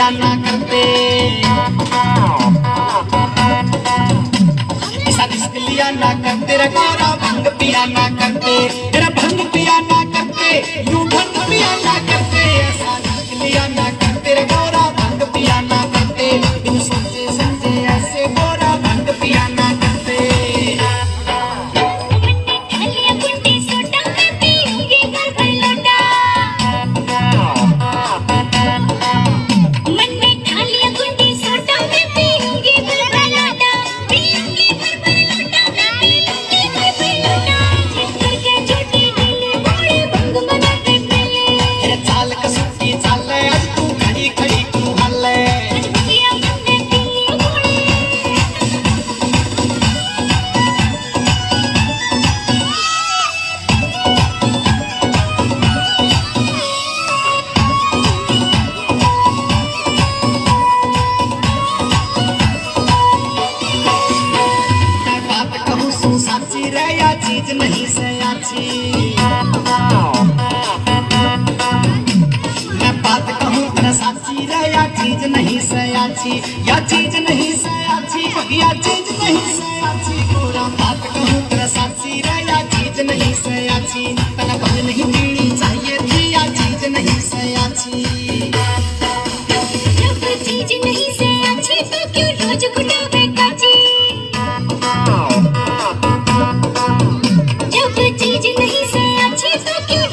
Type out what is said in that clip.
ना करते रे गोरा भंग पिया ना करते ऐसा ना करते रे भंग पिया ना करते तेरा भंग पिया ना करते यू भंग पिया ना करते ऐसा ना करते रे या चीज़ नहीं से आची मैं बात कहूँ तेरा साची रे या चीज़ नहीं से आची या चीज़ नहीं से आची या चीज़ नहीं से आची पूरा बात कहूँ तेरा साची रे या चीज़ नहीं से आची